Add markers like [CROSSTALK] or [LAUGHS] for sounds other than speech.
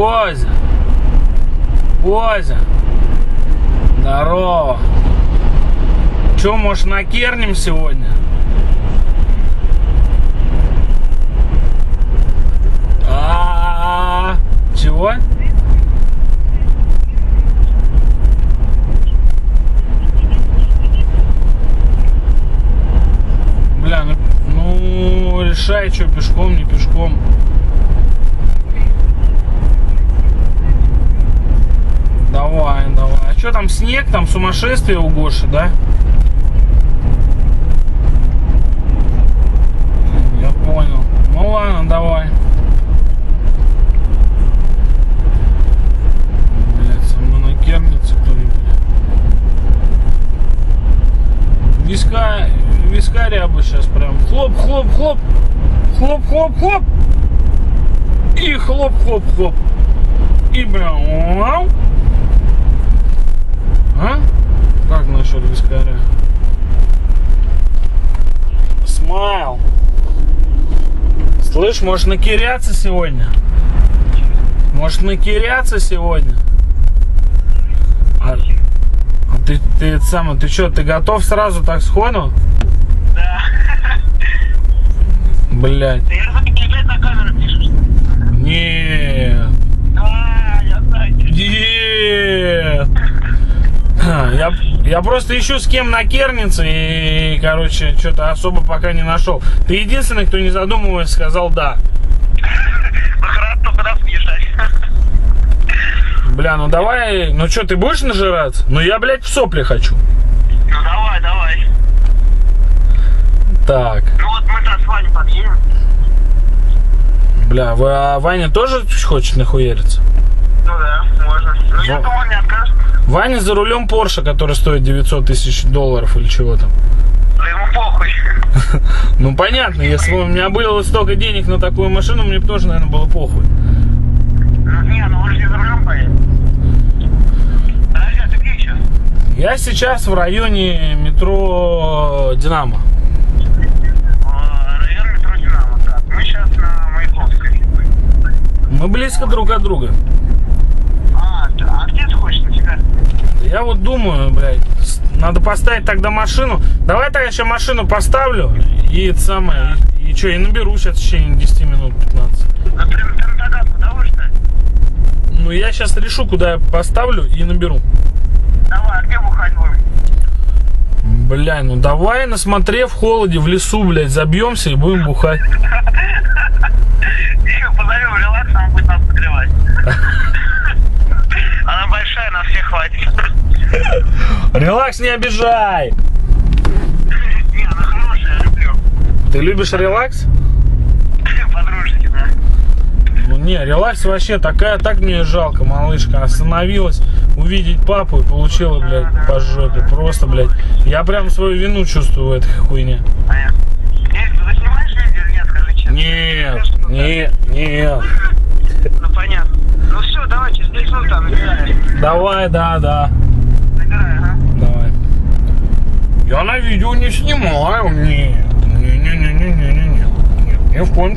Козя. Козя. Здорово. Че, может, накернем сегодня? А, чего? Бля, ну, ну решай, что пешком, не пешком. Давай, давай. А что там сумасшествие у Гоши, да? Я понял. Ну ладно, давай. Блять, со мной накернется кто-нибудь. Виска, вискаря бы сейчас прям хлоп, хлоп, хлоп, хлоп, хлоп, хлоп. И хлоп, хлоп, хлоп. И прям. А? Как насчет вискаря? Смайл. Слышь, можешь накиряться сегодня? Может накиряться сегодня? А, а ты, ты это самое, ты что, ты готов сразу так сходу? Да. Блять. Ты я опять на камеру пишешь. Нет. Да, я знаю. Нет. Я, я просто ищу с кем накерниться и, короче, что-то особо пока не нашел. Ты единственный, кто не задумываясь сказал да. [LAUGHS] Ну хорошо, куда съезжать? [LAUGHS] Бля, ну давай, ну что, ты будешь нажираться? Ну я, блядь, в сопли хочу. Ну давай, давай. Так, Ну вот мы-то с Ваней подъедем. бля, вы- а Ваня тоже хочет нахуяриться? Ну да, можно. Ну я Ну. думаю, не откажет. Ваня за рулем Порше, который стоит 900 тысяч долларов или чего там. Да ему похуй. [LAUGHS] Ну понятно, если бы у меня было столько денег на такую машину, мне бы тоже, наверное, было похуй. Ну не, ну он же не за рулем поедет. Подожди, а ты где сейчас? Я сейчас в районе метро Динамо. А, Район метро Динамо, так. Мы сейчас на Маяковской. Мы близко друг от друга. А, т- а где ты хочешь на тебя? Я вот думаю, блядь, надо поставить тогда машину. Давай тогда еще машину поставлю и это самое, и, что, и наберу сейчас в течение 10 минут 15. Ну ты, ты на догадку давай, что ли? Ну я сейчас решу, куда я поставлю и наберу. Давай, а где бухать будем? Бля, ну давай, насмотрев в холоде в лесу, блядь, забьемся и будем бухать. [LAUGHS] Еще позовем релакс, он будет нас подогревать. Она большая, на всех хватит. Релакс, не обижай! Не, она хорошая, я люблю. Ты любишь релакс? [LAUGHS] По-дружески, да. Ну не, релакс вообще такая, так мне жалко, малышка. Остановилась увидеть папу и получила, блядь, по жопе. Просто, блядь. Я прям свою вину чувствую в этой хуйне. Понятно. Эй, ты заснимаешь видео или нет, скажи честно? Нет, нет, нет. Ну понятно. Ну все, давай, через 10 минут там. Давай, да, да. Набирай, ага. Давай. Я на видео не снимаю, нет. Не-не-не-не-не-не. Нет, ни в коем